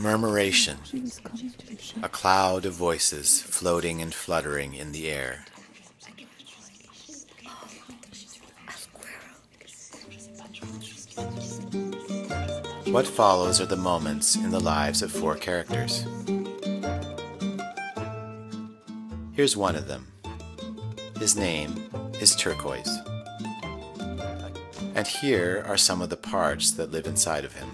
Murmuration, a cloud of voices floating and fluttering in the air. What follows are the moments in the lives of four characters. Here's one of them. His name is Turquoise. And here are some of the parts that live inside of him.